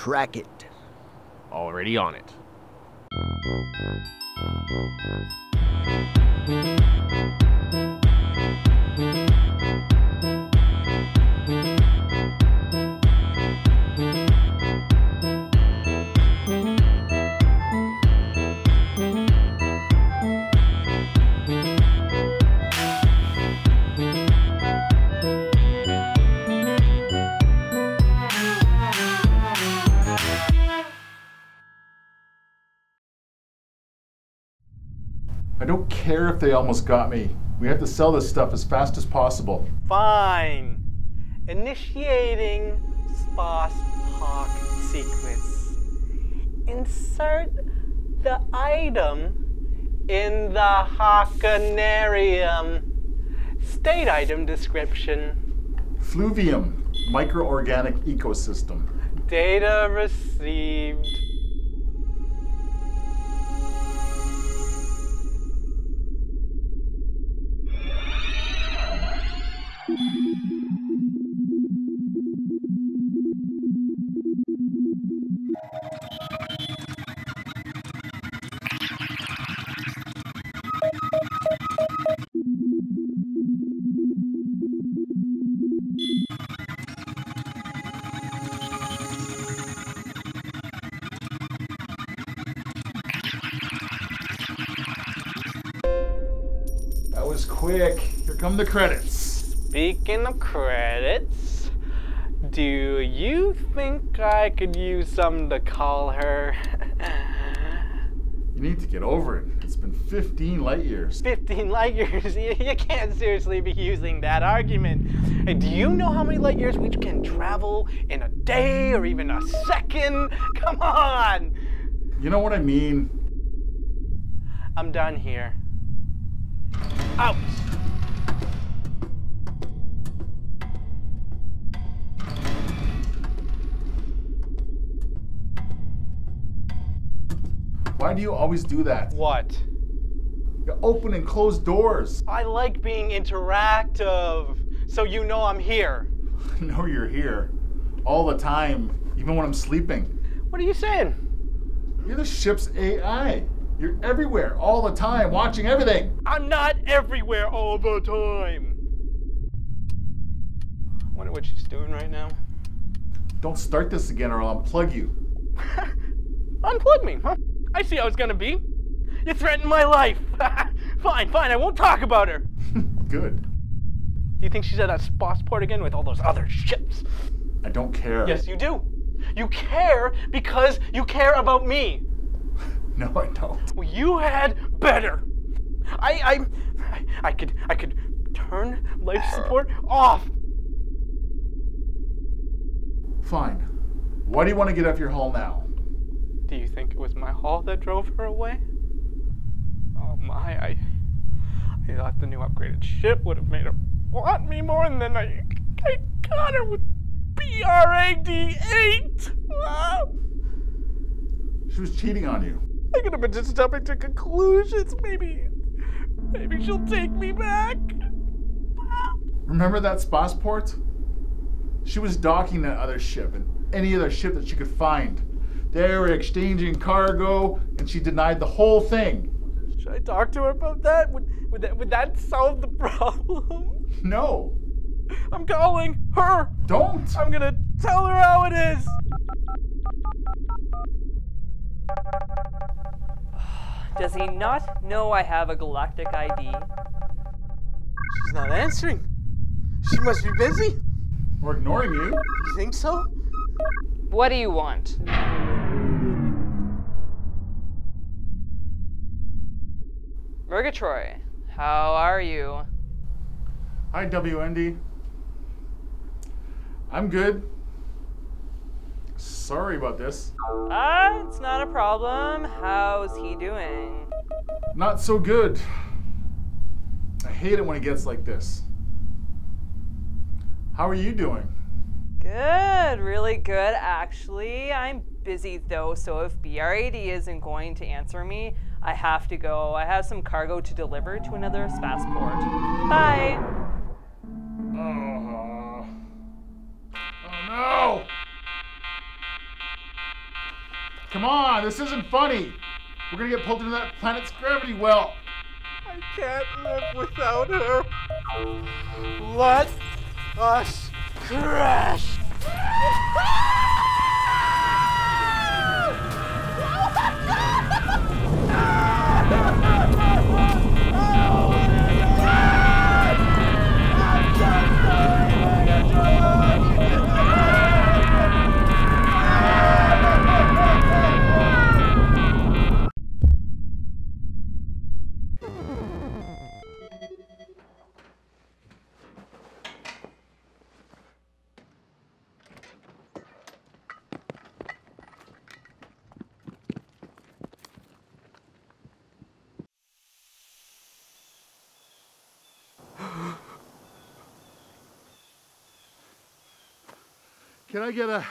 track it. Already on it. I don't care if they almost got me. We have to sell this stuff as fast as possible. Fine. Initiating Space Hock sequence. Insert the item in the Hawkanarium. State item description. Fluvium, microorganic ecosystem. Data received. Was quick. Here come the credits. Speaking of credits, do you think I could use some to call her? You need to get over it. It's been 15 light years. 15 light years. You you can't seriously be using that argument. Do you know how many light years we can travel in a day or even a second? Come on! You know what I mean? I'm done here. Out! Why do you always do that? What? You open and close doors. I like being interactive, so you know I'm here. I know you're here. All the time, even when I'm sleeping. What are you saying? You're the ship's AI. You're everywhere, all the time, watching everything. I'm not everywhere all the time. I wonder what she's doing right now. Don't start this again or I'll unplug you. Unplug me, huh? I see how it's gonna be. You threatened my life. fine, fine, I won't talk about her. Good. Do you think she's at that spaceport again with all those other ships? I don't care. Yes, you do. You care because you care about me. No, I don't. Well, you had better. I, I, I, I could, I could turn life support off. Fine. Why do you want to get off your hull now? Do you think it was my haul that drove her away? Oh my, I, I thought the new upgraded ship would have made her want me more, and then I, I got her with BRAD8. Ah, She was cheating on you. I could have been just jumping to conclusions. Maybe, maybe she'll take me back. Remember that spaceport? She was docking that other ship and any other ship that she could find. They were exchanging cargo, and she denied the whole thing. Should I talk to her about that? Would, would that would that solve the problem? No, I'm calling her. don't. I'm gonna tell her how it is. Does he not know I have a galactic ID? She's not answering. She must be busy. We're ignoring you. You think so? What do you want? Murgatroyd, how are you? Hi, WND. I'm good. Sorry about this. Ah, it's not a problem. How's he doing? Not so good. I hate it when it gets like this. How are you doing? Good, really good, actually. I'm busy though, so if BRAD isn't going to answer me, I have to go. I have some cargo to deliver to another spaceport. Bye. On, this isn't funny. We're gonna get pulled into that planet's gravity well. I can't live without her. Let us crash. Can I get a